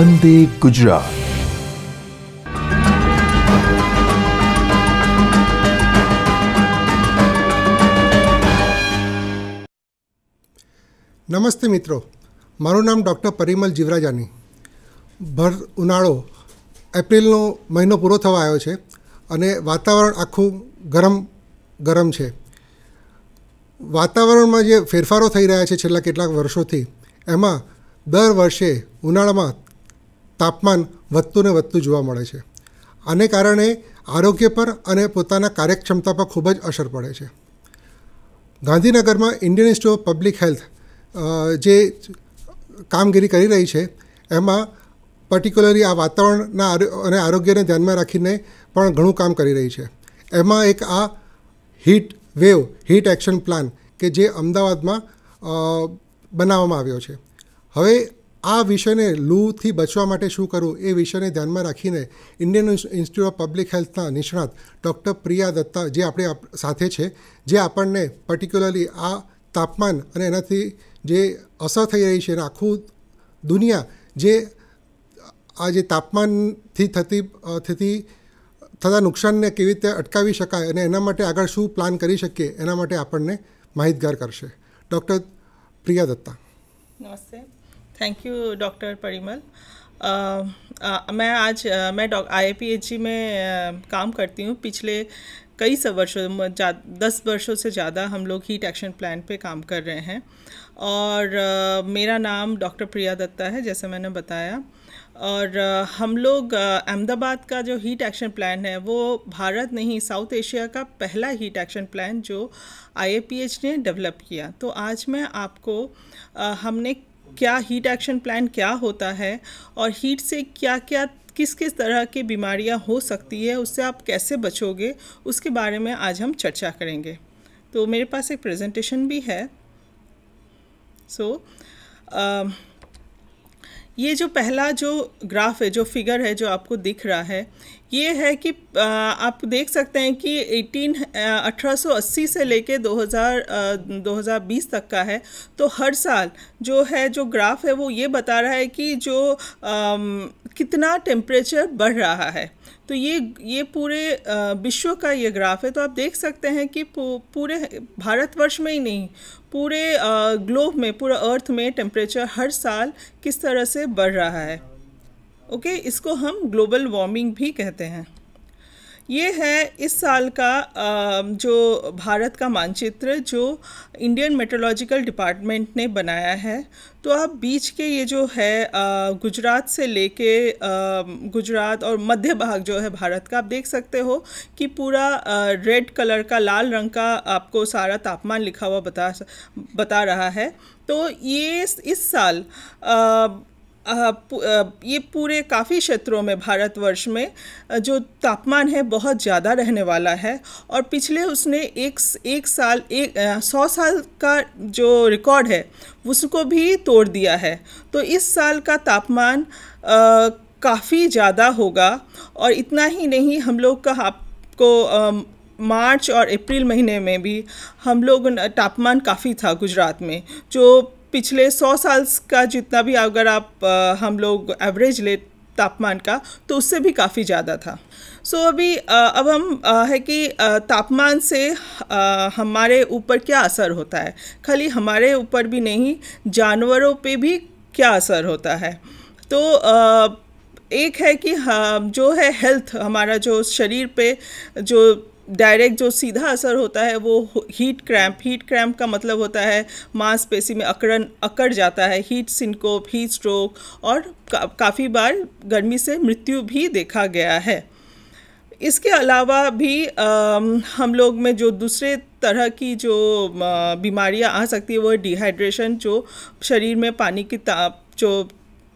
વંદે ગુજરાત. નમસ્તે મિત્રો. મારું નામ ડૉક્ટર પરિમલ જીવરાજાની. ભર ઉનાળો એપ્રિલનો મહિનો પૂરો થવા આવ્યો છે અને વાતાવરણ આખું ગરમ ગરમ છે. વાતાવરણમાં જે ફેરફારો થઈ રહ્યા છે છેલ્લા કેટલાક વર્ષોથી, એમાં દર વર્ષે ઉનાળામાં તાપમાન વધતું ને વધતું જોવા મળે છે. આને કારણે આરોગ્ય પર અને પોતાના કાર્યક્ષમતા પર ખૂબ જ અસર પડે છે. ગાંધીનગરમાં Indian institute of public health જે કામગીરી કરી રહી છે, એમાં પર્ટિક્યુલરલી આ વાતાવરણના અને આરોગ્યને ધ્યાનમાં રાખીને પણ ઘણું કામ કરી રહી છે. એમાં એક આ heat wave heat action plan કે જે અમદાવાદમાં બનાવવામાં આવ્યો છે. હવે આ વિષયને લૂથી બચવા માટે શું કરવું એ વિષયને ધ્યાનમાં રાખીને ઇન્ડિયન ઇન્સ્ટિટ્યૂટ ઓફ પબ્લિક હેલ્થના નિષ્ણાત ડૉક્ટર પ્રિયા દત્તા જે આપણે સાથે છે, જે આપણને પર્ટિક્યુલરલી આ તાપમાન અને એનાથી જે અસર થઈ રહી છે અને આખું દુનિયા જે આ જે તાપમાનથી થતી થતી, થતા નુકસાનને કેવી રીતે અટકાવી શકાય અને એના માટે આગળ શું પ્લાન કરી શકીએ એના માટે આપણને માહિતગાર કરશે. ડૉક્ટર પ્રિયા દત્તા. નમસ્તે. थैंक यू डॉक्टर परिमल मैं आज अ, मैं डॉ आई में अ, काम करती हूँ। पिछले कई सब वर्षों दस वर्षों से ज़्यादा हम लोग हीट एक्शन प्लान पे काम कर रहे हैं। और अ, मेरा नाम डॉक्टर प्रिया दत्ता है जैसे मैंने बताया। और हम लोग अहमदाबाद का जो हीट एक्शन प्लान है वो भारत नहीं साउथ एशिया का पहला हीट एक्शन प्लान जो आई ने डेवलप किया। तो आज मैं आपको हमने क्या हीट एक्शन प्लान क्या होता है और हीट से क्या क्या किस किस तरह की बीमारियाँ हो सकती है उससे आप कैसे बचोगे उसके बारे में आज हम चर्चा करेंगे। तो मेरे पास एक प्रेजेंटेशन भी है। सो so, ये जो पहला जो ग्राफ है जो फिगर है जो आपको दिख रहा है ये है कि आप देख सकते हैं कि 18 1880 से लेके 2000 आ, 2020 तक का है। तो हर साल जो है जो ग्राफ है वो ये बता रहा है कि जो कितना टेम्परेचर बढ़ रहा है। तो ये ये पूरे विश्व का ये ग्राफ है। तो आप देख सकते हैं कि पूरे भारतवर्ष में ही नहीं पूरे ग्लोब में पूरा अर्थ में टेम्परेचर हर साल किस तरह से बढ़ रहा है। ओके इसको हम ग्लोबल वार्मिंग भी कहते हैं। ये है इस साल का जो भारत का मानचित्र जो इंडियन मेट्रोलॉजिकल डिपार्टमेंट ने बनाया है। तो आप बीच के ये जो है गुजरात से लेके गुजरात और मध्य भाग जो है भारत का, आप देख सकते हो कि पूरा रेड कलर का, लाल रंग का आपको सारा तापमान लिखा हुआ बता बता रहा है। तो ये इस साल ये पूरे काफ़ी क्षेत्रों में भारतवर्ष में जो तापमान है बहुत ज़्यादा रहने वाला है। और पिछले उसने एक एक साल एक सौ साल का जो रिकॉर्ड है उसको भी तोड़ दिया है। तो इस साल का तापमान काफ़ी ज़्यादा होगा। और इतना ही नहीं हम लोग का आपको अम, मार्च और अप्रैल महीने में भी हम लोग तापमान काफ़ी था गुजरात में जो पिछले सौ साल का जितना भी अगर आप अ, हम लोग एवरेज ले तापमान का तो उससे भी काफ़ी ज़्यादा था। सो so, अभी अ, अब हम अ, है कि तापमान से अ, हमारे ऊपर क्या असर होता है? खाली हमारे ऊपर भी नहीं जानवरों पे भी क्या असर होता है? तो अ, एक है कि हाँ, जो है हेल्थ हमारा जो शरीर पे जो डायरेक्ट जो सीधा असर होता है वो हीट क्रैम्प हीट क्रैम्प का मतलब होता है मांसपेशी में अकड़न अकड़ जाता है हीट सिंकोप हीट स्ट्रोक और का, काफ़ी बार गर्मी से मृत्यु भी देखा गया है। इसके अलावा भी अम, हम लोग में जो दूसरे तरह की जो बीमारियाँ आ सकती है वो डिहाइड्रेशन जो शरीर में पानी की ताप जो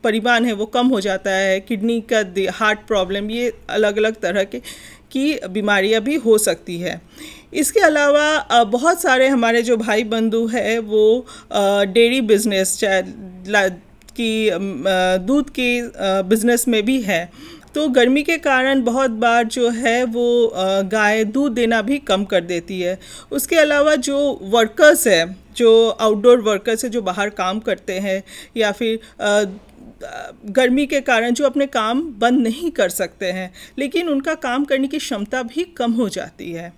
परिमाण है वो कम हो जाता है किडनी का हार्ट प्रॉब्लम ये अलग अलग तरह के की बीमारियाँ भी हो सकती है। इसके अलावा बहुत सारे हमारे जो भाई बंधु हैं, वो डेयरी बिज़नेस, चाहे की दूध के बिज़नेस में भी है। तो गर्मी के कारण बहुत बार जो है, वो गाय दूध देना भी कम कर देती है। उसके अलावा जो वर्कर्स है, जो आउटडोर वर्कर्स है, जो बाहर काम करते हैं, या फिर गर्मी के कारण जो अपने काम बंद नहीं कर सकते हैं, लेकिन उनका काम करने की क्षमता भी कम हो जाती है।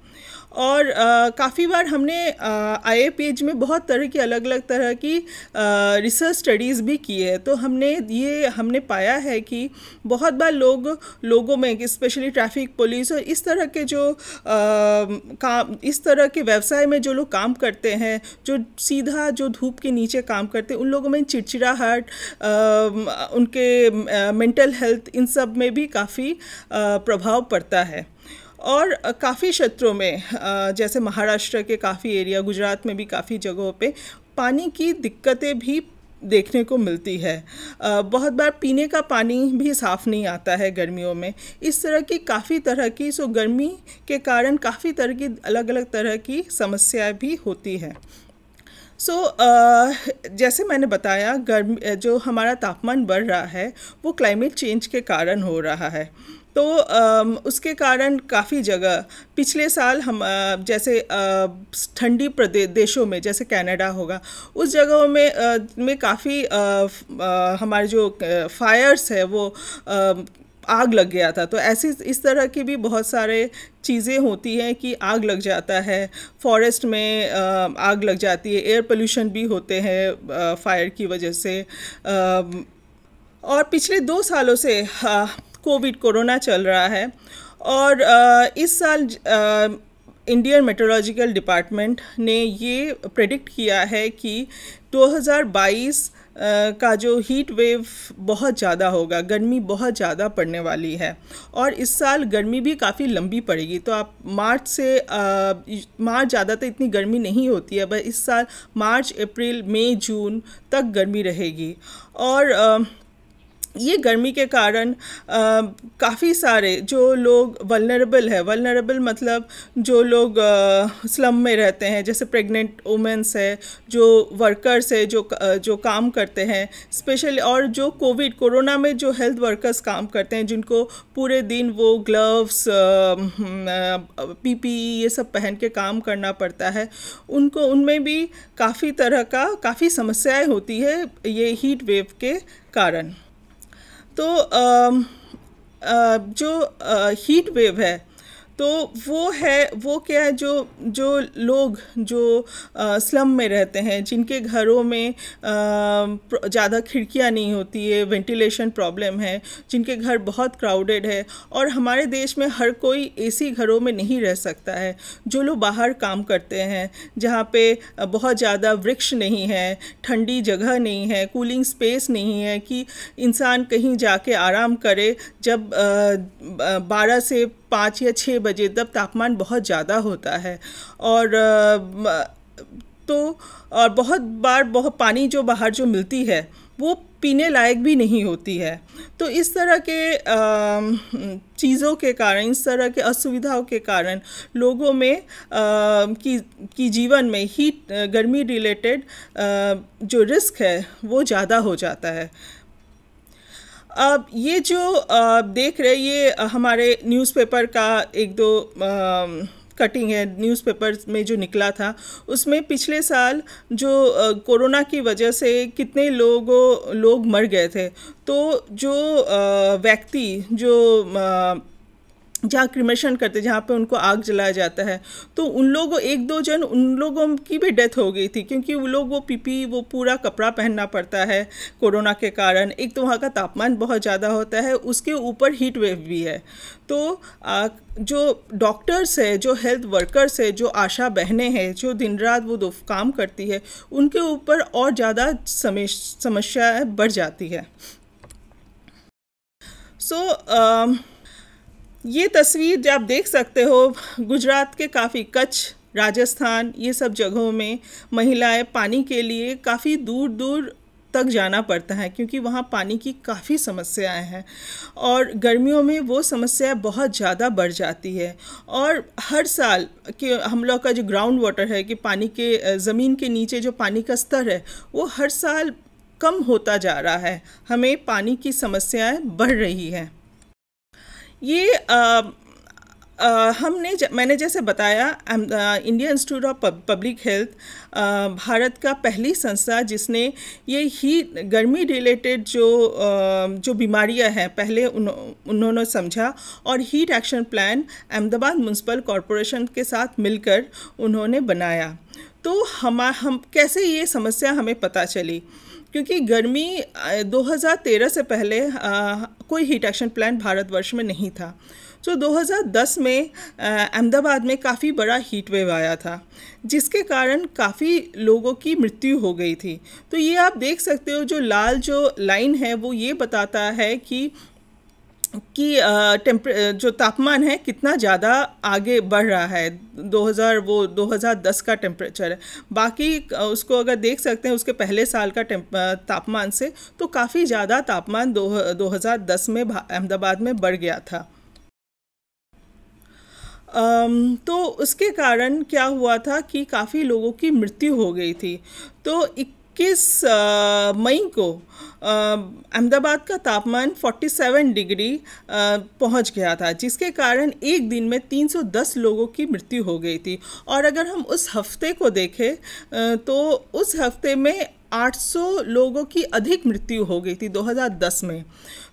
और काफ़ी बार हमने आई ए पेज में बहुत तरह की अलग अलग तरह की रिसर्च स्टडीज़ भी की है। तो हमने ये, हमने पाया है कि बहुत बार लोग, लोगों में स्पेशली ट्रैफ़िक पुलिस और इस तरह के जो काम, इस तरह के व्यवसाय में जो लोग काम करते हैं, जो सीधा जो धूप के नीचे काम करते हैं, उन लोगों में चिड़चिड़ाहट उनके मेंटल हेल्थ इन सब में भी काफ़ी प्रभाव पड़ता है। और काफ़ी क्षेत्रों में जैसे महाराष्ट्र के काफ़ी एरिया गुजरात में भी काफ़ी जगहों पे पानी की दिक्कतें भी देखने को मिलती है। बहुत बार पीने का पानी भी साफ़ नहीं आता है गर्मियों में। इस तरह की काफ़ी तरह की सो गर्मी के कारण काफ़ी तरह की अलग अलग तरह की समस्याएँ भी होती है। सो so, uh, जैसे मैंने बताया गर्म जो हमारा तापमान बढ़ रहा है वो क्लाइमेट चेंज के कारण हो रहा है। तो उसके कारण काफ़ी जगह, पिछले साल हम जैसे ठंडी प्रदेश देशों में, जैसे कनाडा होगा, उस जगहों में में काफ़ी हमारे जो फायर्स है, वो आग लग गया था। तो ऐसी, इस तरह की भी बहुत सारे चीज़ें होती हैं कि आग लग जाता है फॉरेस्ट में आग लग जाती है एयर पोल्यूशन भी होते हैं फायर की वजह से और पिछले दो सालों से कोविड कोरोना चल रहा है और इस साल इंडियन मेट्रोलॉजिकल डिपार्टमेंट ने ये प्रेडिक्ट किया है कि 2022 का जो हीट वेव बहुत ज़्यादा होगा गर्मी बहुत ज़्यादा पड़ने वाली है और इस साल गर्मी भी काफ़ी लंबी पड़ेगी। तो आप मार्च से मार्च ज़्यादा तो इतनी गर्मी नहीं होती है बस इस साल मार्च अप्रैल मई जून तक गर्मी रहेगी। और आ, ये गर्मी के कारण काफ़ी सारे जो लोग वलनरेबल है वलनरेबल मतलब जो लोग आ, स्लम में रहते हैं जैसे प्रेग्नेंट वुमेंस है जो वर्कर्स है जो जो काम करते हैं स्पेशली और जो कोविड कोरोना में जो हेल्थ वर्कर्स काम करते हैं जिनको पूरे दिन वो ग्लव्स पीपी ये सब पहन के काम करना पड़ता है उनको उनमें भी काफ़ी तरह का काफ़ी समस्याएँ होती है ये हीट वेव के कारण। तो आ, आ, जो हीट वेव है तो वो है वो क्या है जो जो लोग जो आ, स्लम में रहते हैं जिनके घरों में ज़्यादा खिड़कियाँ नहीं होती है वेंटिलेशन प्रॉब्लम है जिनके घर बहुत क्राउडेड है और हमारे देश में हर कोई एसी घरों में नहीं रह सकता है। जो लोग बाहर काम करते हैं जहाँ पे बहुत ज़्यादा वृक्ष नहीं है ठंडी जगह नहीं है कूलिंग स्पेस नहीं है कि इंसान कहीं जाके आराम करे जब बारह से पाँच या छः बजे तब तापमान बहुत ज़्यादा होता है। और तो और बहुत बार बहुत पानी जो बाहर जो मिलती है वो पीने लायक भी नहीं होती है। तो इस तरह के चीज़ों के कारण इस तरह के असुविधाओं के कारण लोगों में आ, की की जीवन में हीट गर्मी रिलेटेड जो रिस्क है वो ज़्यादा हो जाता है। अब ये जो देख रहे ये हमारे न्यूज़पेपर का एक दो कटिंग है न्यूज़पेपर में जो निकला था, उसमें पिछले साल जो कोरोना की वजह से कितने लोगों, लोग मर गए थे तो जो व्यक्ति, जो जहाँ क्रिमेशन करते जहाँ पे उनको आग जलाया जाता है तो उन लोगों एक दो जन उन लोगों की भी डेथ हो गई थी क्योंकि वो लोग वो पीपी वो पूरा कपड़ा पहनना पड़ता है कोरोना के कारण। एक तो वहाँ का तापमान बहुत ज़्यादा होता है उसके ऊपर हीट वेव भी है। तो आ, जो डॉक्टर्स है जो हेल्थ वर्कर्स है जो आशा बहनें हैं जो दिन रात वो दो काम करती है उनके ऊपर और ज़्यादा समस्या बढ़ जाती है। सो so, ये तस्वीर आप देख सकते हो, गुजरात के काफ़ी कच्छ, राजस्थान, ये सब जगहों में महिलाएँ पानी के लिए काफ़ी दूर दूर तक जाना पड़ता है, क्योंकि वहाँ पानी की काफ़ी समस्याएँ हैं। और गर्मियों में वो समस्या बहुत ज़्यादा बढ़ जाती है। और हर साल के हम लोग का जो ग्राउंड वाटर है कि पानी के ज़मीन के नीचे जो पानी का स्तर है, वो हर साल कम होता जा रहा है। हमें पानी की समस्याएँ बढ़ रही हैं। ये आ, आ, हमने ज, मैंने जैसे बताया Indian institute of public health Bharat का पहली संस्था जिसने ये ही गर्मी रिलेटेड जो आ, जो बीमारियाँ हैं पहले उन, उन्होंने समझा और heat action plan Ahmedabad municipal corporation के साथ मिलकर उन्होंने बनाया। तो हम हम कैसे ये समस्या हमें पता चली? क्योंकि गर्मी 2013 से पहले आ, कोई हीट एक्शन प्लान भारतवर्ष में नहीं था। तो 2010 में अहमदाबाद में काफ़ी बड़ा हीट वेव आया था जिसके कारण काफ़ी लोगों की मृत्यु हो गई थी। तो ये आप देख सकते हो जो लाल जो लाइन है वो ये बताता है कि कि टेम्परे जो तापमान है कितना ज़्यादा आगे बढ़ रहा है। 2000 वो 2010 का टेम्परेचर है। बाकी उसको अगर देख सकते हैं, उसके पहले साल का तापमान से तो काफ़ी ज़्यादा तापमान दो 2010 में अहमदाबाद में बढ़ गया था। तो उसके कारण क्या हुआ था कि काफ़ी लोगों की मृत्यु हो गई थी। तो 21 मई को अहमदाबाद का तापमान 47 डिग्री पहुँच गया था, जिसके कारण एक दिन में 310 लोगों की मृत्यु हो गई थी। और अगर हम उस हफ़्ते को देखें तो उस हफ़्ते में 800 लोगों की अधिक मृत्यु हो गई थी 2010 में।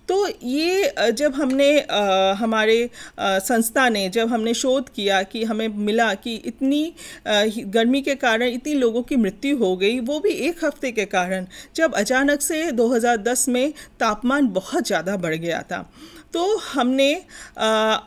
तो ये जब हमने आ, हमारे आ, संस्था ने जब हमने शोध किया कि हमें मिला कि इतनी आ, गर्मी के कारण इतनी लोगों की मृत्यु हो गई वो भी एक हफ़्ते के कारण जब अचानक से 2010 में तापमान बहुत ज़्यादा बढ़ गया था। तो हमने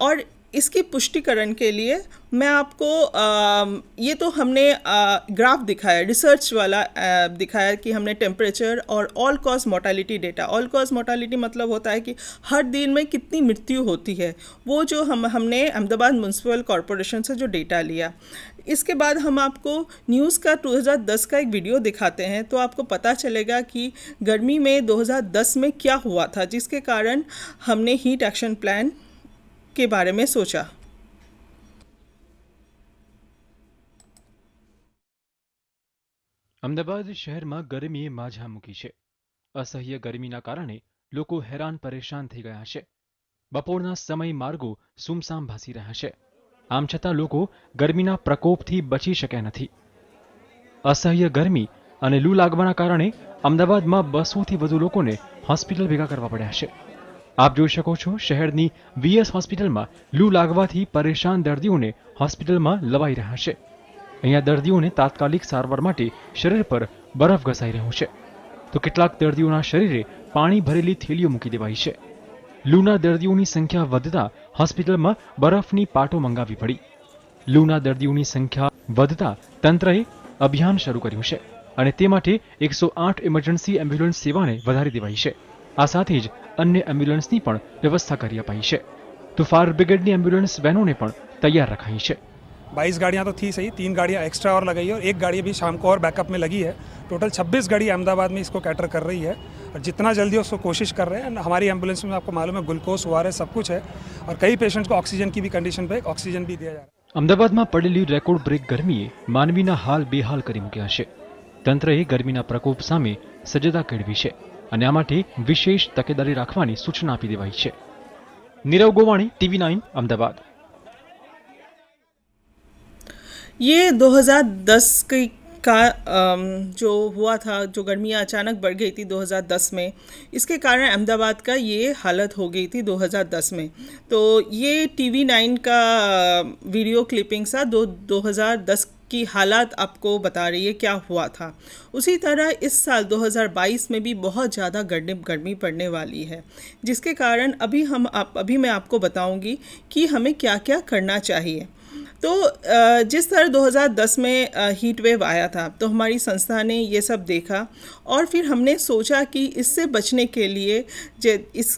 और इसकी पुष्टिकरण के लिए मैं आपको आ, ये तो हमने आ, ग्राफ दिखाया रिसर्च वाला आ, दिखाया कि हमने टेम्परेचर और all cause mortality data. All cause mortality मतलब होता है कि हर दिन में कितनी मृत्यु होती है वो जो हम हमने अहमदाबाद म्यूनसिपल कॉरपोरेशन से जो डेटा लिया। इसके बाद हम आपको न्यूज़ का 2010 का एक वीडियो दिखाते हैं तो आपको पता चलेगा कि गर्मी में 2010 में क्या हुआ था जिसके कारण हमने हीट एक्शन प्लान के बारे में सोचा અમદાવાદ શહેરમાં ગરમીએ માઝા મૂકી છે અસહ્ય ગરમીના કારણે લોકો હેરાન પરેશાન થઈ ગયા છે બપોરના સમય માર્ગો સુમસામ ભાસી રહ્યા છે આમ છતાં લોકો ગરમીના પ્રકોપથી બચી શક્યા નથી અસહ્ય ગરમી અને લૂ લાગવાના કારણે અમદાવાદમાં બસોથી વધુ લોકોને હોસ્પિટલ ભેગા કરવા પડ્યા છે આપ જોઈ શકો છો શહેરની વીએસ હોસ્પિટલમાં લૂ લાગવાથી પરેશાન દર્દીઓને હોસ્પિટલમાં લવાઈ રહ્યા છે. અહીંયા દર્દીઓને તાત્કાલિક સારવાર માટે શરીર પર બરફ ઘસાઈ રહ્યો છે. તો કેટલાક દર્દીઓના શરીરે પાણી ભરેલી થેલીઓ મૂકી દેવાઈ છે. લૂના દર્દીઓની સંખ્યા વધતા હોસ્પિટલમાં બરફની પાટો મંગાવી પડી. લૂના દર્દીઓની સંખ્યા વધતા તંત્રએ અભિયાન શરૂ કર્યું છે અને તે માટે એકસો આઠ ઇમરજન્સી એમ્બ્યુલન્સ સેવાને વધારી દેવાઈ છે. આ સાથે જ અન્ય એમ્બ્યુલન્સની પણ વ્યવસ્થા કરી અપાઈ છે. તો ફાયર બ્રિગેડની એમ્બ્યુલન્સ વેનોને પણ તૈયાર રખાઈ છે. बाईस गाड़ियाँ तो थी सही तीन गाड़ियाँ एक्स्ट्रा और लगाई और एक गाड़ी भी शाम को और बैकअप में लगी है टोटल 26 गाड़ी अहमदाबाद में इसको कैटर कर रही है और जितना जल्दी उसको कोशिश कर रहे हैं हमारी एंबुलेंस में आपको मालूम है ग्लूकोज हुआ है सब कुछ है। और कई पेशेंट्स को ऑक्सीजन की भी कंडीशन पर ऑक्सीजन भी दिया जा रहा है। अहमदाबाद અમદાવાદમાં પડેલી રેકોર્ડ બ્રેક ગરમીએ માનવીના હાલ બેહાલ કરી મૂક્યા છે. તંત્રએ गर्मी प्रकोप સામે सज्जता કેળવી है અને આ માટે વિશેષ તકેદારી રાખવાની સૂચના આપી દેવાઈ છે નીરવ ગોવાણી ટીવી નાઇન અમદાવાદ ये 2010 की का जो हुआ था जो गर्मियाँ अचानक बढ़ गई थी 2010 में इसके कारण अहमदाबाद का ये हालत हो गई थी 2010 में तो ये टीवी नाइन का वीडियो क्लिपिंग सा दो 2010 की हालात आपको बता रही है, क्या हुआ था। उसी तरह इस साल 2022 में भी बहुत ज़्यादा गर्मी गर्मी पड़ने वाली है, जिसके कारण अभी हम आप, अभी मैं आपको बताऊँगी कि हमें क्या क्या करना चाहिए। तो जिस तरह 2010 में हीट वेव आया था तो हमारी संस्था ने ये सब देखा और फिर हमने सोचा कि इससे बचने के लिए इस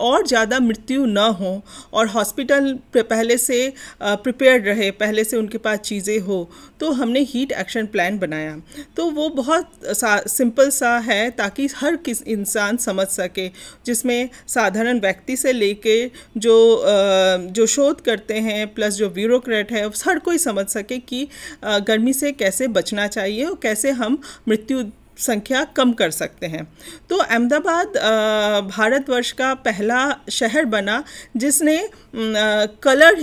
और ज़्यादा मृत्यु न हो और हॉस्पिटल पहले से प्रिपेयर रहे पहले से उनके पास चीज़ें हो तो हमने हीट एक्शन प्लान बनाया। तो वो बहुत सा, सिंपल सा है ताकि हर किस इंसान समझ सके जिसमें साधारण व्यक्ति से लेके जो जो शोध करते हैं प्लस जो ब्यूरोक्रेट है, हर कोई समझ सके कि गर्मी से कैसे बचना चाहिए और कैसे हम मृत्यु संख्या कम कर सकते हैं। तो अहमदाबाद भारतवर्ष का पहला शहर बना, जिसने कलर,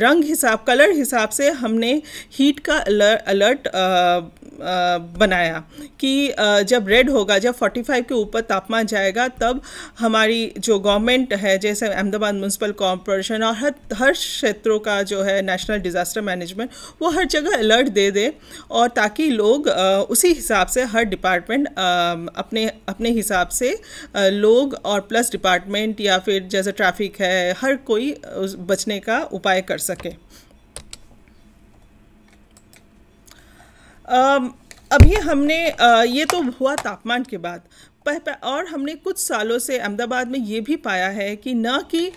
रंग हिसाब, कलर हिसाब से हमने हीट का अलर्ट बनाया कि जब रेड होगा, जब 45 के ऊपर तापमान जाएगा, तब हमारी जो गवर्नमेंट है, जैसे अहमदाबाद म्यूनसिपल कॉरपोरेशन और हर हर क्षेत्रों का जो है नेशनल डिज़ास्टर मैनेजमेंट वो हर जगह अलर्ट दे दे और ताकि लोग उसी हिसाब से हर डिपार्टमेंट अपने अपने हिसाब से लोग और प्लस डिपार्टमेंट या फिर जैसे ट्रैफ़िक है, हर कोई बचने का उपाय कर सके। अभी हमने ये तो हुआ तापमान के बाद। और हमने कुछ सालों से अहमदाबाद में ये भी पाया है कि न कि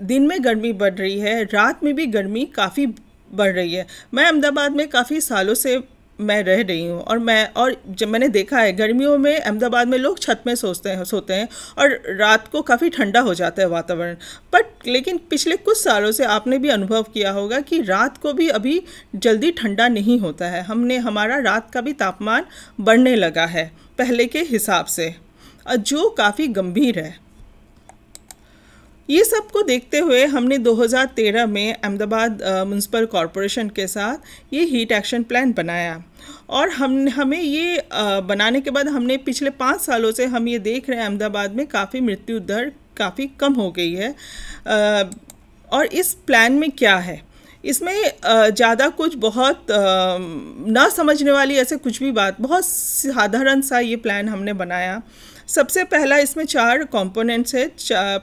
दिन में गर्मी बढ़ रही है, रात में भी गर्मी काफ़ी बढ़ रही है। मैं अहमदाबाद में काफ़ी सालों से मैं रह रही हूँ और मैं, और जब मैंने देखा है, गर्मियों में अहमदाबाद में लोग छत में सोचते हैं, सोते हैं और रात को काफ़ी ठंडा हो जाता है वातावरण। बट लेकिन पिछले कुछ सालों से आपने भी अनुभव किया होगा कि रात को भी अभी जल्दी ठंडा नहीं होता है। हमने, हमारा रात का भी तापमान बढ़ने लगा है, पहले के हिसाब से जो काफ़ी गंभीर है। ये सबको देखते हुए हमने 2013 में अहमदाबाद म्यूनसिपल कॉरपोरेशन के साथ ये हीट एक्शन प्लान बनाया। और हम हमें ये आ, बनाने के बाद हमने पिछले पाँच सालों से हम ये देख रहे हैं अहमदाबाद में काफ़ी मृत्यु दर काफ़ी कम हो गई है। आ, और इस प्लान में क्या है? इसमें ज़्यादा कुछ बहुत ना समझने वाली ऐसे कुछ भी बात बहुत साधारण सा ये प्लान हमने बनाया। सबसे पहला इसमें चार कंपोनेंट्स है।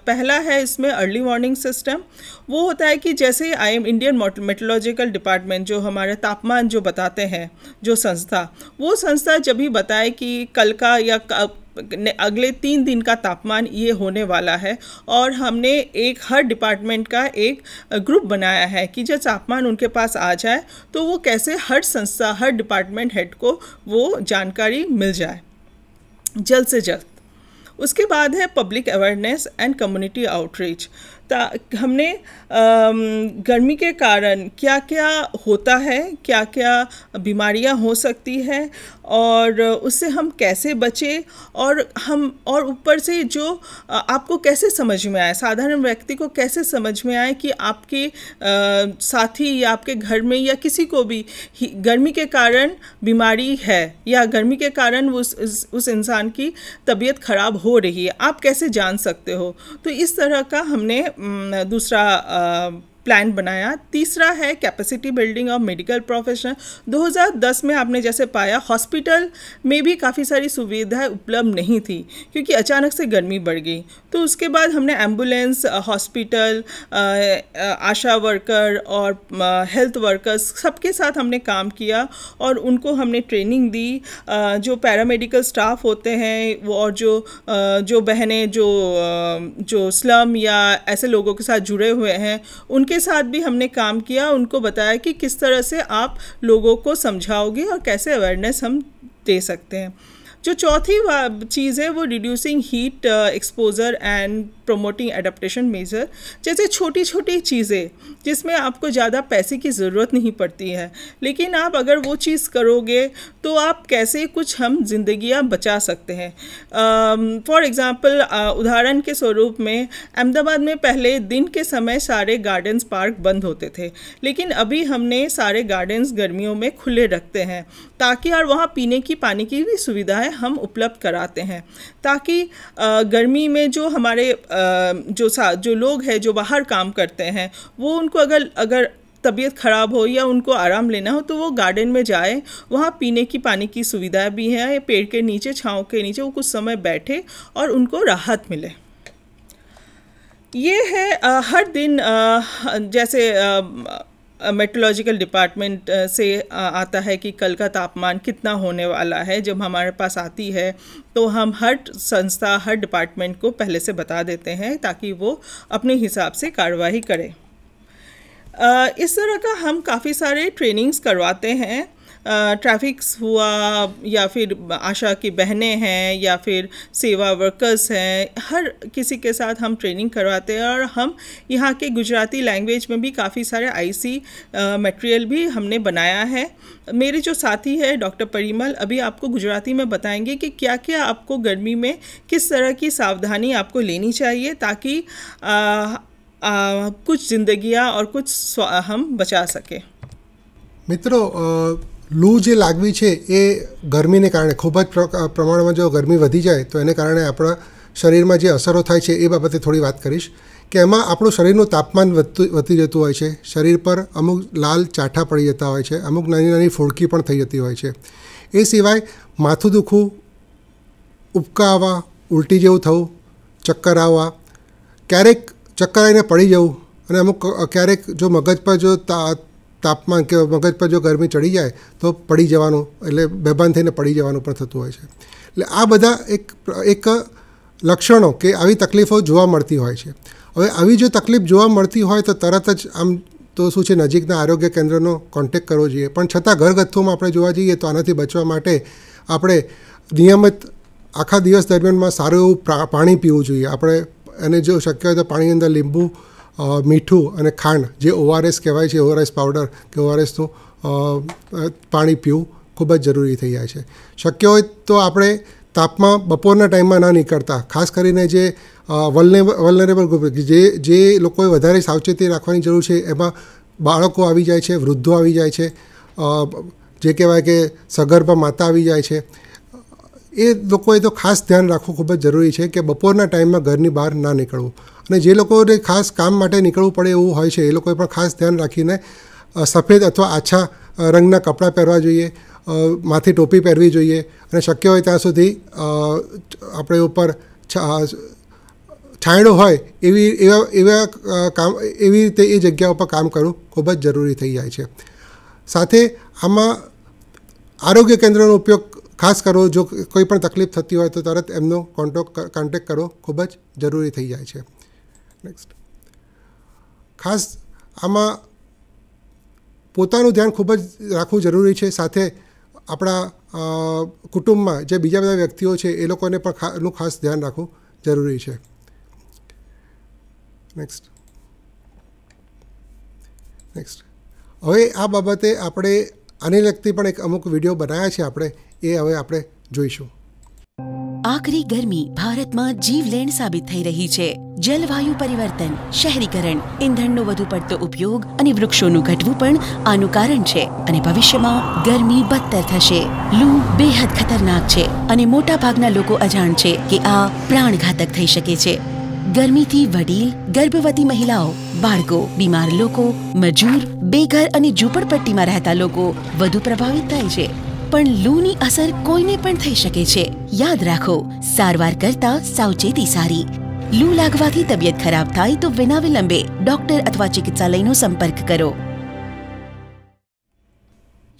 पहला है इसमें अर्ली वार्निंग सिस्टम वो होता है कि जैसे I M Indian meteorological department जो हमारे तापमान जो बताते हैं, जो संस्था, वो संस्था जब भी बताए कि कल का या अगले तीन दिन का तापमान ये होने वाला है और हमने एक, हर डिपार्टमेंट का एक ग्रुप बनाया है कि जब तापमान उनके पास आ जाए तो वो कैसे हर संस्था, हर डिपार्टमेंट हेड को वो जानकारी मिल जाए। जल्द से जल्द। उसके बाद है public awareness and community outreach हमने गर्मी के कारण क्या क्या होता है क्या क्या बीमारियाँ हो सकती हैं और उससे हम कैसे बचें और हम, और ऊपर से जो आपको कैसे समझ में आए, साधारण व्यक्ति को कैसे समझ में आए कि आपके साथी या आपके घर में या किसी को भी गर्मी के कारण बीमारी है या गर्मी के कारण उस उस इंसान की तबीयत ख़राब हो रही है, आप कैसे जान सकते हो? तो इस तरह का हमने दूसरा प्लान बनाया। तीसरा है capacity building of medical profession 2010 में आपने जैसे पाया हॉस्पिटल में भी काफ़ी सारी सुविधाएँ उपलब्ध नहीं थी, क्योंकि अचानक से गर्मी बढ़ गई। तो उसके बाद हमने एंबुलेंस हॉस्पिटल आशा वर्कर और हेल्थ वर्कर्स सबके साथ हमने काम किया और उनको हमने ट्रेनिंग दी। जो पैरामेडिकल स्टाफ होते हैं और जो जो बहनें, जो जो स्लम या ऐसे लोगों के साथ जुड़े हुए हैं उनके साथ भी हमने काम किया, उनको बताया कि किस तरह से आप लोगों को समझाओगे और कैसे अवेयरनेस हम दे सकते हैं। जो चौथी चीज़ है वो reducing heat exposure and promoting adaptation measure जैसे छोटी छोटी चीज़ें, जिसमें आपको ज़्यादा पैसे की ज़रूरत नहीं पड़ती है। लेकिन आप अगर वो चीज़ करोगे तो आप कैसे कुछ हम जिंदगियाँ बचा सकते हैं? फॉर एग्ज़ाम्पल उदाहरण के स्वरूप में, अहमदाबाद में पहले दिन के समय सारे गार्डन्स पार्क बंद होते थे। लेकिन अभी हमने सारे गार्डन्स गर्मियों में खुले रखते हैं, ताकि और वहाँ पीने की पानी की भी सुविधाएँ हम उपलब्ध कराते हैं। ताकि गर्मी में जो हमारे जो सा जो लोग हैं जो बाहर काम करते हैं वो उनको अगर अगर तबीयत ख़राब हो या उनको आराम लेना हो तो वो गार्डन में जाए वहाँ पीने की पानी की सुविधा भी है या पेड़ के नीचे छाँव के नीचे वो कुछ समय बैठे और उनको राहत मिले। ये है आ, हर दिन आ, जैसे आ, मेट्रोलॉजिकल डिपार्टमेंट से आता है कि कल का तापमान कितना होने वाला है, जब हमारे पास आती है तो हम हर संस्था, हर डिपार्टमेंट को पहले से बता देते हैं, ताकि वो अपने हिसाब से कार्रवाई करें। इस तरह का हम काफ़ी सारे ट्रेनिंग्स करवाते हैं ट्रैफिक्स हुआ या फिर आशा की बहनें हैं या फिर सेवा वर्कर्स हैं हर किसी के साथ हम ट्रेनिंग करवाते हैं और हम यहाँ के गुजराती लैंग्वेज में भी काफ़ी सारे आईसी मटेरियल भी हमने बनाया है। मेरे जो साथी है डॉक्टर परिमल अभी आपको गुजराती में बताएँगे कि क्या क्या आपको गर्मी में किस तरह की सावधानी आपको लेनी चाहिए ताकि आ, आ, कुछ ज़िंदगियाँ और कुछ हम बचा सकें। मित्रों લૂ જે લાગવી છે એ ગરમીને કારણે, ખૂબ જ પ્રમાણમાં જો ગરમી વધી જાય, તો એને કારણે આપણા શરીરમાં જે અસરો થાય છે એ બાબતે થોડી વાત કરીશ કે એમાં આપણું શરીરનું તાપમાન વધતું વધી જતું હોય છે. શરીર પર અમુક લાલ ચાઠા પડી જતા હોય છે, અમુક નાની નાની ફોડકી પણ થઈ જતી હોય છે. એ સિવાય માથું દુખવું ઉબકા આવવા ઉલટી જેવું થવું, ચક્કર આવવા, ક્યારેક ચક્કર આવીને પડી જવું અને અમુક ક્યારેક જો મગજ પર જો તાપમાન કે મગજ પર જો ગરમી ચડી જાય, તો પડી જવાનું, એટલે બેભાન થઈને પડી જવાનું પણ થતું હોય છે. એટલે આ બધા એક એક લક્ષણો કે આવી તકલીફો જોવા મળતી હોય છે. હવે આવી જો તકલીફ જોવા મળતી હોય તો તરત જ આમ તો શું છે, નજીકના આરોગ્ય કેન્દ્રનો કોન્ટેક કરવો જોઈએ. પણ છતાં ઘરગથ્થુમાં આપણે જોવા જઈએ તો આનાથી બચવા માટે આપણે નિયમિત આખા દિવસ દરમિયાનમાં સારું એવું પાણી પીવું જોઈએ. આપણે એને જો શક્ય હોય તો પાણીની અંદર લીંબુ મીઠું અને ખાંડ, જે ઓઆરએસ કહેવાય છે, ઓઆરએસ પાવડર કે ઓઆરએસનું પાણી પીવું ખૂબ જ જરૂરી થઈ જાય છે. શક્ય હોય તો આપણે તાપમાં બપોરના ટાઈમમાં ના નીકળતા, ખાસ કરીને જે વલને વલનરેબલ ગ્રુપ જે જે લોકોએ વધારે સાવચેતી રાખવાની જરૂર છે, એમાં બાળકો આવી જાય છે, વૃદ્ધો આવી જાય છે જે કહેવાય કે સગર્ભા માતા આવી જાય છે. એ લોકોએ તો ખાસ ધ્યાન રાખવું ખૂબ જ જરૂરી છે કે બપોરના ટાઈમમાં ઘરની બહાર ના નીકળવું. અને જે લોકોને ખાસ કામ માટે નીકળવું પડે એવું હોય છે, એ લોકોએ પણ ખાસ ધ્યાન રાખીને સફેદ અથવા આછા રંગના કપડાં પહેરવા જોઈએ માથે ટોપી પહેરવી જોઈએ અને શક્ય હોય ત્યાં સુધી આપણે ઉપર છાંયડો હોય એવી, એવા એવા કામ, એવી રીતે એ જગ્યા ઉપર કામ કરવું ખૂબ જ જરૂરી થઈ જાય છે. સાથે આમાં આરોગ્ય કેન્દ્રનો ઉપયોગ ખાસ કરવો, જો કોઈ પણ તકલીફ થતી હોય તો તરત એમનો કોન્ટેક કોન્ટેક કરવો ખૂબ જ જરૂરી થઈ જાય છે. નેક્સ્ટ ખાસ આમાં પોતાનું ધ્યાન ખૂબ જ રાખવું જરૂરી છે. સાથે આપણા કુટુંબમાં જે બીજા બધા વ્યક્તિઓ છે, એ લોકોને પણ નું ખાસ ધ્યાન રાખવું જરૂરી છે. નેક્સ્ટ નેક્સ્ટ હવે આ બાબતે આપણે આને લગતી પણ એક અમુક વીડિયો બનાવ્યા છે આપણે, એ હવે આપણે જોઈશું. આકરી ગરમી ભારતમાં જીવલેણ સાબિત થઈ રહી છે. જલવાયુ પરિવર્તન, શહેરીકરણ, ઇંધણનો વધુ પડતો ઉપયોગ અને વૃક્ષોનું ઘટવું પણ આનું કારણ છે અને ભવિષ્યમાં ગરમી બદતર થશે. લૂ બેહદ ખતરનાક છે અને મોટા ભાગના લોકો અજાણ છે કે આ પ્રાણઘાતક થઈ શકે છે. ગરમીથી વડીલ, ગર્ભવતી મહિલાઓ, બાળકો, બીમાર લોકો, મજૂર, બેઘર અને ઝૂંપડપટ્ટીમાં રહેતા લોકો વધુ પ્રભાવિત થાય છે. પણ લૂની અસર કોઈને પણ થઈ શકે છે. યાદ રાખો, સારવાર કરતા સાવચેતી સારી. લૂ લાગવાથી તબિયત ખરાબ થાય તો વિના વિલંબે ડોક્ટર અથવા ચિકિત્સાલયનો સંપર્ક કરો.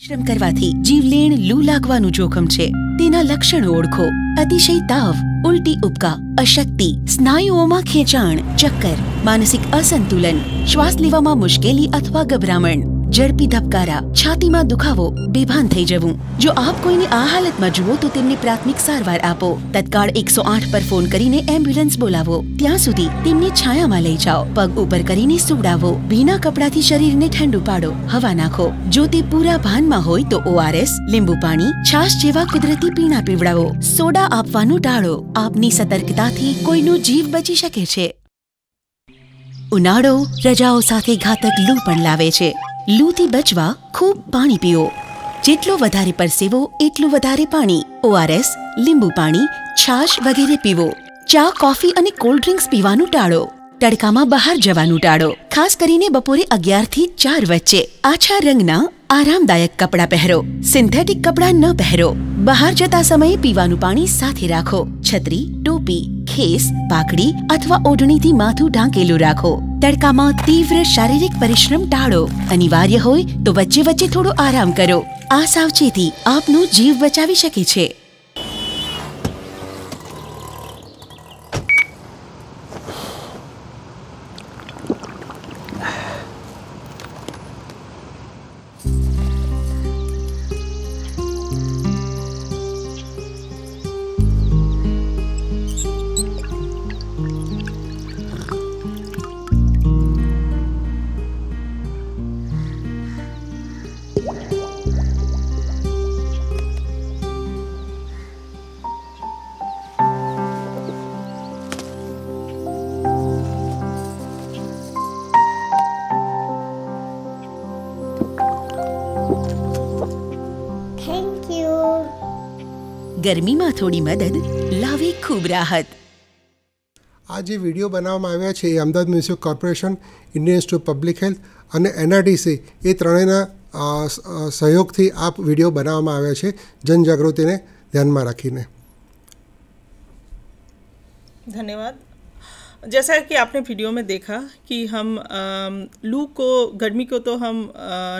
શ્રમ કરવાથી જીવલેણ લૂ લાગવાનું જોખમ છે. તેના લક્ષણો ઓળખો. અતિશય તાવ, ઉલટી ઉપકા અશક્તિ, સ્નાયુઓમાં ખેંચાણ, ચક્કર, માનસિક અસંતુલન, શ્વાસ લેવામાં મુશ્કેલી અથવા ગભરામણ. ઝડપી ધબકારા, છાતીમાં દુખાવો, બેભાન થઈ જવું. જો આપ કોઈને આ હાલતમાં જુઓ તો તેમને પ્રાથમિક સારવાર આપો. તત્કાળ એકસો આઠ પર ફોન કરીને એમ્બ્યુલન્સ બોલાવો. ત્યાં સુધી તેમને છાયામાં લઈ જાઓ. પગ ઉપર કરીને સુવડાવો. ભીના કપડાથી શરીરને ઠંડુ પાડો. હવા નાખો. જો તે પૂરા ભાનમાં હોય તો ઓઆરએસ, લીંબુ પાણી, છાશ જેવા કુદરતી પીણા પીવડાવો. સોડા આપવાનું ટાળો. આપની સતર્કતાથી કોઈનો જીવ બચી શકે છે. ઉનાળો રજાઓ સાથે ઘાતક લૂ પણ લાવે છે. લૂથી બચવા ખૂબ પાણી પીઓ. જેટલો વધારે પરસેવો, એટલું વધારે પાણી. ઓઆરએસ લીંબુ પાણી, છાશ વગેરે પીવો. ચા, કોફી અને કોલ્ડ ડ્રિંક્સ પીવાનું ટાળો. તડકામાં બહાર જવાનું ટાળો. ખાસ કરીને બપોરે અગિયારથી ચાર વચ્ચે. આછા રંગના આરામદાયક કપડાં પહેરો. સિન્થેટિક કપડાં ન પહેરો. બહાર જતા સમયે પીવાનું પાણી સાથે રાખો. છત્રી, ટોપી, ખેસ પાકડી અથવા ઓઢણીથી માથું ઢાંકેલું રાખો. તડકામાં તીવ્ર શારીરિક પરિશ્રમ ટાળો. અનિવાર્ય હોય તો વચ્ચે વચ્ચે થોડો આરામ કરો. આ સાવચેતી આપનો જીવ બચાવી શકે છે. ગરમીમાં થોડી મદદ લાવે ખૂબ રાહત. આ જે વીડિયો બનાવવામાં આવ્યા છે એ Ahmedabad municipal corporation Indian institute public health અને એનઆરડીસી એ ત્રણેયના સહયોગથી આ વીડિયો બનાવવામાં આવ્યા છે. જનજાગૃતિને ધ્યાનમાં રાખીને. ધન્યવાદ. जैसा कि आपने वीडियो में देखा कि हम लू को गर्मी को तो हम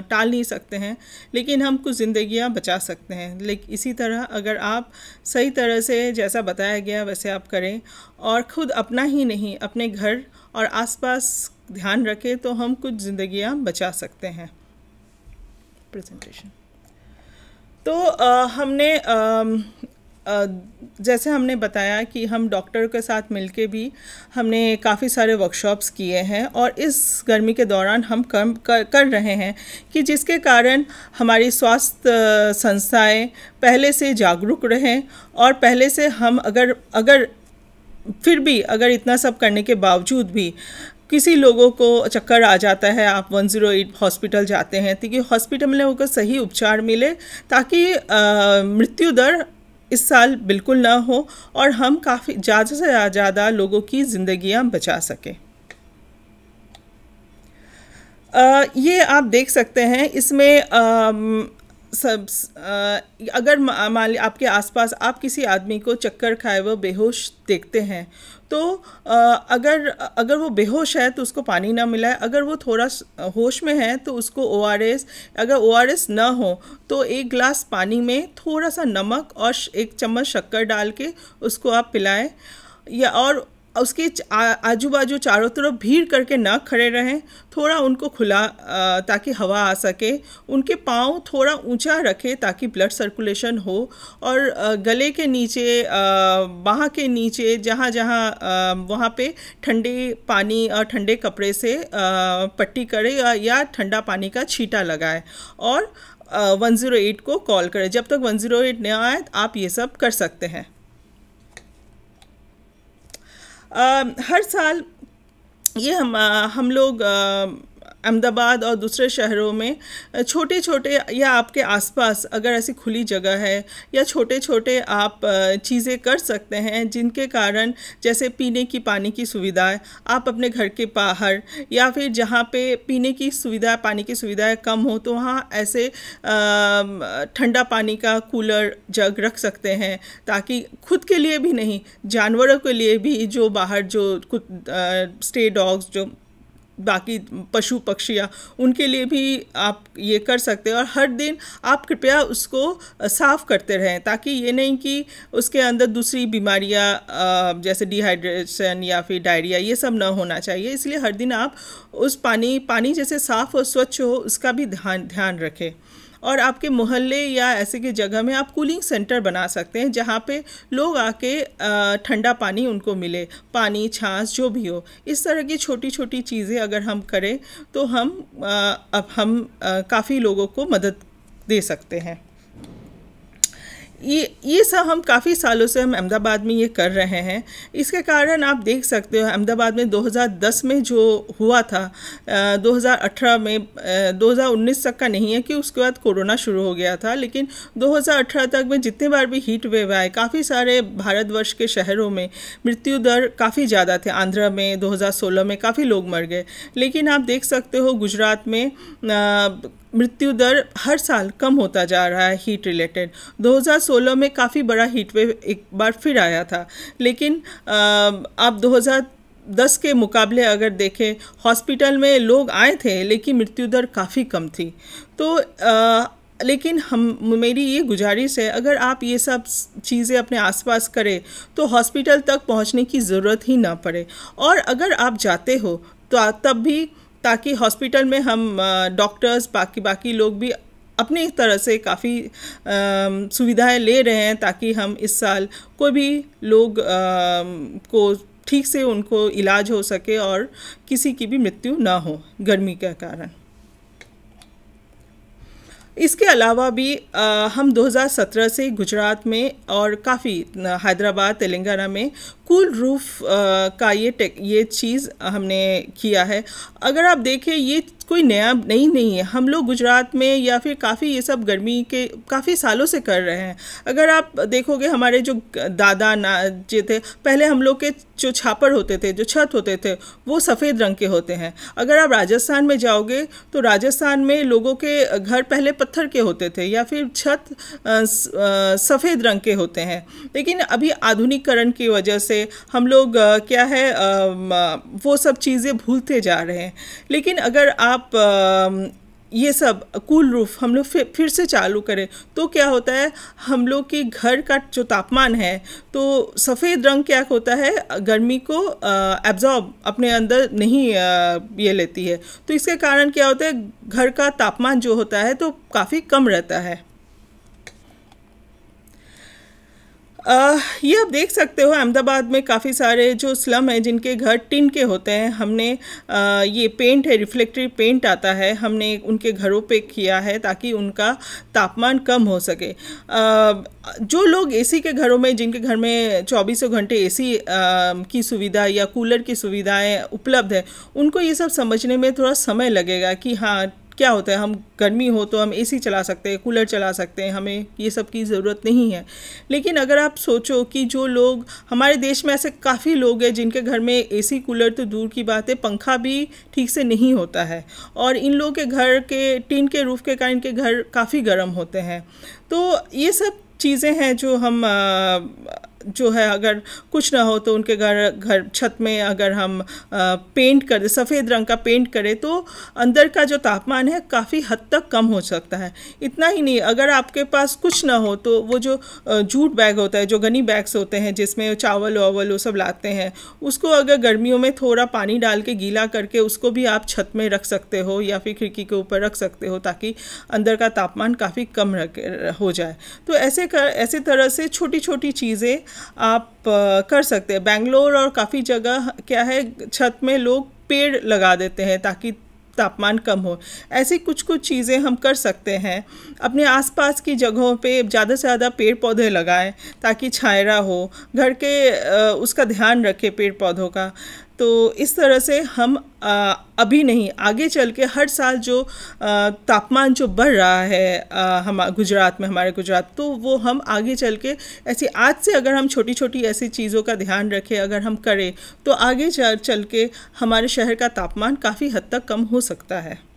टाल नहीं सकते हैं लेकिन हम कुछ ज़िंदगियाँ बचा सकते हैं। लेकिन इसी तरह अगर आप सही तरह से जैसा बताया गया वैसे आप करें और ख़ुद अपना ही नहीं अपने घर और आसपास ध्यान रखें तो हम कुछ ज़िंदगियाँ बचा सकते हैं। प्रेजेंटेशन तो आ, हमने आ, जैसे हमने बताया कि हम डॉक्टर के साथ मिलके भी हमने काफ़ी सारे वर्कशॉप्स किए हैं और इस गर्मी के दौरान हम कम कर, कर रहे हैं कि जिसके कारण हमारी स्वास्थ्य संस्थाएँ पहले से जागरूक रहें और पहले से हम अगर अगर फिर भी अगर इतना सब करने के बावजूद भी किसी लोगों को चक्कर आ जाता है आप 108 हॉस्पिटल जाते हैं तो ताकि हॉस्पिटल में लोगों को सही उपचार मिले ताकि मृत्यु दर इस साल बिल्कुल ना हो और हम काफ़ी ज़्यादा से ज़्यादा लोगों की ज़िंदगियाँ बचा सकें। ये आप देख सकते हैं, इसमें सब आ, अगर मान आपके आसपास आप किसी आदमी को चक्कर खाए वो बेहोश देखते हैं तो आ, अगर अगर वो बेहोश है तो उसको पानी ना मिला है अगर वो थोड़ा होश में है तो उसको ओआरएस अगर ओआरएस ना हो तो एक गिलास पानी में थोड़ा सा नमक और एक चम्मच शक्कर डाल के उसको आप पिलाएँ या और उसके आजू बाजू चारों तरफ़ भीड़ करके ना खड़े रहें, थोड़ा उनको खुला ताकि हवा आ सके। उनके पाँव थोड़ा ऊँचा रखें ताकि ब्लड सर्कुलेशन हो और गले के नीचे बाह के नीचे जहाँ जहाँ वहाँ पे ठंडे पानी और ठंडे कपड़े से पट्टी करें या ठंडा पानी का छीटा लगाए और 108 को कॉल करें। जब तक 108 न आए, आप ये सब कर सकते हैं। हर साल ये हम हम लोग अहमदाबाद और दूसरे शहरों में छोटे छोटे या आपके आसपास अगर ऐसी खुली जगह है, या छोटे छोटे आप चीज़ें कर सकते हैं जिनके कारण जैसे पीने की पानी की सुविधाएँ आप अपने घर के बाहर, या फिर जहाँ पे पीने की सुविधा, पानी की सुविधाएँ कम हो तो वहाँ ऐसे ठंडा पानी का कूलर जग रख सकते हैं, ताकि खुद के लिए भी नहीं, जानवरों के लिए भी जो बाहर जो कुछ स्टे डॉग्स जो बाकी पशु पक्षियाँ, उनके लिए भी आप ये कर सकते हैं और हर दिन आप कृपया उसको साफ़ करते रहें ताकि ये नहीं कि उसके अंदर दूसरी बीमारियाँ जैसे डिहाइड्रेशन या फिर डायरिया ये सब ना होना चाहिए। इसलिए हर दिन आप उस पानी पानी जैसे साफ़ और स्वच्छ हो, उसका भी ध्यान ध्यान रखें। और आपके मोहल्ले या ऐसे की जगह में आप कूलिंग सेंटर बना सकते हैं, जहाँ पे लोग आके ठंडा पानी उनको मिले, पानी, छाछ, जो भी हो। इस तरह की छोटी छोटी चीज़ें अगर हम करें तो हम अब हम काफ़ी लोगों को मदद दे सकते हैं। ये ये सब हम काफ़ी सालों से हम अहमदाबाद में ये कर रहे हैं। इसके कारण आप देख सकते हो, अहमदाबाद में 2010 में जो हुआ था 2018 में 2019 तक का नहीं है कि उसके बाद कोरोना शुरू हो गया था, लेकिन 2018 तक में जितने बार भी हीट वेव आए, काफ़ी सारे भारतवर्ष के शहरों में मृत्यु दर काफ़ी ज़्यादा थे। आंध्र में 2016 में काफ़ी लोग मर गए। लेकिन आप देख सकते हो, गुजरात में मृत्यु दर हर साल कम होता जा रहा है हीट रिलेटेड 2016 में काफ़ी बड़ा हीट वेव एक बार फिर आया था। लेकिन अब 2010 के मुकाबले अगर देखें हॉस्पिटल में लोग आए थे लेकिन मृत्यु दर काफ़ी कम थी। तो आ, लेकिन हम मेरी ये गुजारिश है अगर आप ये सब चीज़ें अपने आसपास करें तो हॉस्पिटल तक पहुँचने की ज़रूरत ही ना पड़े। और अगर आप जाते हो तो तब भी ताकि हॉस्पिटल में हम डॉक्टर्स बाकी बाकी लोग भी अपनी तरह से काफ़ी सुविधाएँ ले रहे हैं ताकि हम इस साल कोई भी लोग आ, को ठीक से उनको इलाज हो सके और किसी की भी मृत्यु ना हो गर्मी के कारण। इसके अलावा भी आ, हम 2017 से गुजरात में और काफ़ी हैदराबाद तेलंगाना में कूल रूफ का ये टेक, ये चीज़ हमने किया है। अगर आप देखें, ये कोई नया नहीं नहीं है। हम लोग गुजरात में या फिर काफ़ी ये सब गर्मी के, काफ़ी सालों से कर रहे हैं। अगर आप देखोगे, हमारे जो दादा ना, जे थे, पहले हम लोग के जो छापर होते थे, जो छत होते थे, वो सफ़ेद रंग के होते हैं। अगर आप राजस्थान में जाओगे तो राजस्थान में लोगों के घर पहले पत्थर के होते थे या फिर छत सफ़ेद रंग के होते हैं। लेकिन अभी आधुनिकरण की वजह से हम लोग क्या है वो सब चीज़ें भूलते जा रहे हैं। लेकिन अगर आप ये सब कूल रूफ हम लोग फिर फिर से चालू करें तो क्या होता है, हम लोग के घर का जो तापमान है तो सफ़ेद रंग क्या होता है, गर्मी को एब्जॉर्ब अपने अंदर नहीं ये लेती है। तो इसके कारण क्या होता है, घर का तापमान जो होता है तो काफ़ी कम रहता है। ये आप देख सकते हो अहमदाबाद में काफ़ी सारे जो स्लम हैं जिनके घर टिन के होते हैं। हमने आ, ये पेंट है रिफ्लेक्टिव पेंट आता है। हमने उनके घरों पे किया है ताकि उनका तापमान कम हो सके। आ, जो लोग एसी के घरों में जिनके घर में चौबीसों घंटे एसी की सुविधा या कूलर की सुविधाएँ उपलब्ध है उनको ये सब समझने में थोड़ा समय लगेगा कि हाँ क्या होता है? हम गर्मी हो तो हम एसी चला सकते हैं, कूलर चला सकते हैं, हमें ये सब की ज़रूरत नहीं है। लेकिन अगर आप सोचो कि जो लोग, हमारे देश में ऐसे काफ़ी लोग हैं जिनके घर में एसी कूलर तो दूर की बात है, पंखा भी ठीक से नहीं होता है और इन लोगों के घर के, टीन के, रूफ के कारण इनके घर काफ़ी गर्म होते हैं। तो ये सब चीज़ें हैं जो हम जो है अगर कुछ ना हो तो उनके घर घर छत में अगर हम पेंट कर सफ़ेद रंग का पेंट करें तो अंदर का जो तापमान है काफ़ी हद तक कम हो सकता है। इतना ही नहीं, अगर आपके पास कुछ ना हो तो वो जो जूट बैग होता है, जो गनी बैग्स होते हैं, जिसमें चावल, वावल वो सब लाते हैं, उसको अगर गर्मियों में थोड़ा पानी डाल के गीला करके उसको भी आप छत में रख सकते हो या फिर खिड़की के ऊपर रख सकते हो ताकि अंदर का तापमान काफ़ी कम हो जाए। तो ऐसे कर, ऐसे तरह से छोटी छोटी चीज़ें आप कर सकते हैं। बेंगलोर और काफ़ी जगह क्या है, छत में लोग पेड़ लगा देते हैं ताकि तापमान कम हो। ऐसी कुछ कुछ चीज़ें हम कर सकते हैं। अपने आसपास की जगहों पे ज़्यादा से ज़्यादा पेड़ पौधे लगाएँ ताकि छायरा हो। घर के उसका ध्यान रखें पेड़ पौधों का। तो इस तरह से हम आ, अभी नहीं आगे चल के हर साल जो तापमान जो बढ़ रहा है हम गुजरात में हमारे गुजरात तो वो हम आगे चल के ऐसी आज से अगर हम छोटी छोटी ऐसी चीज़ों का ध्यान रखें अगर हम करें तो आगे चल चल के हमारे शहर का तापमान काफ़ी हद तक कम हो सकता है।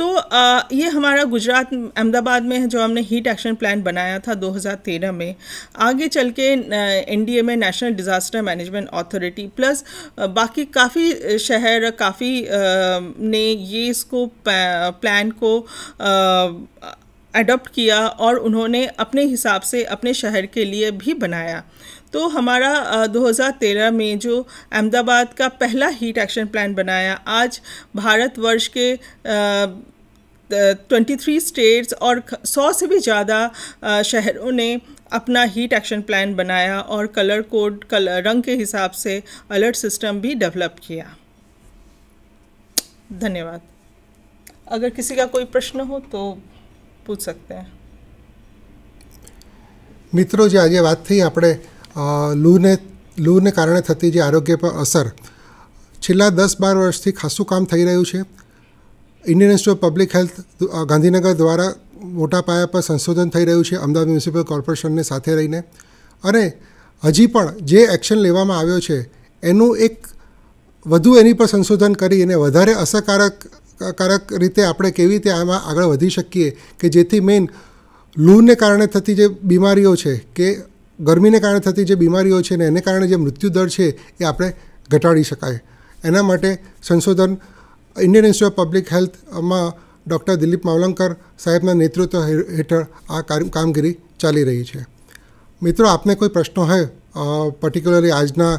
तो आ, ये हमारा गुजरात अहमदाबाद में जो हमने हीट एक्शन प्लान बनाया था 2013 में। आगे चल के एनडीए में national disaster management authority plus बाकी काफ़ी शहर काफ़ी ने ये इसको प्लान को अडॉप्ट किया और उन्होंने अपने हिसाब से अपने शहर के लिए भी बनाया। तो हमारा 2013 में जो अहमदाबाद का पहला हीट एक्शन प्लान बनाया आज भारतवर्ष के ट्वेंटी थ्री स्टेट्स और सौ से भी ज़्यादा शहरों ने अपना हीट एक्शन प्लान बनाया और कलर कोड कलर रंग के हिसाब से अलर्ट सिस्टम भी डेवलप किया धन्यवाद अगर किसी का कोई प्रश्न हो तो પૂછ सकते हैं મિત્રો જે આજે વાત થઈ આપણે લૂને લૂને કારણે થતી જે આરોગ્ય પર અસર છેલ્લા દસ બાર વર્ષથી ખાસું કામ થઈ રહ્યું છે Indian institute of public health Gandhinagar દ્વારા મોટા પાયા પર સંશોધન થઈ રહ્યું છે, અમદાવાદ મ્યુનિસિપલ કોર્પોરેશનને સાથે રહીને. અને હજી પણ જે એક્શન લેવામાં આવ્યો છે, એનું એક વધુ એની પર સંશોધન કરી અને વધારે અસરકારક કારક રીતે આપણે કેવી રીતે આમાં આગળ વધી શકીએ કે જેથી મેઇન લૂને કારણે થતી જે બીમારીઓ છે કે ગરમીને કારણે થતી જે બીમારીઓ છે ને એને કારણે જે મૃત્યુદર છે એ આપણે ઘટાડી શકાય. એના માટે સંશોધન ઇન્ડિયન ઇન્સ્ટિટ્યૂટ ઓફ પબ્લિક હેલ્થમાં ડૉક્ટર દિલીપ માવલંકર સાહેબના નેતૃત્વ હેઠળ આ કામગીરી ચાલી રહી છે. મિત્રો, આપને કોઈ પ્રશ્નો હોય પર્ટિક્યુલરલી આજના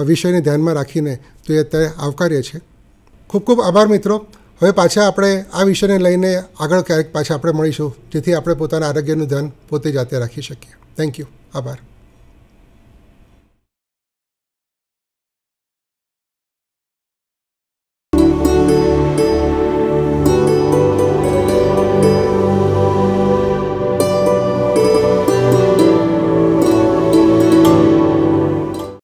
વિષયને ધ્યાનમાં રાખીને, તો એ અત્યારે આવકાર્ય છે. ખૂબ ખૂબ આભાર મિત્રો. હવે પાછા આપણે આ વિષયને લઈને આગળ ક્યારેક પાછા આપણે મળીશું, જેથી આપણે પોતાના આરોગ્યનું ધ્યાન પોતે જાતે રાખી શકીએ. થેન્ક યુ આભાર.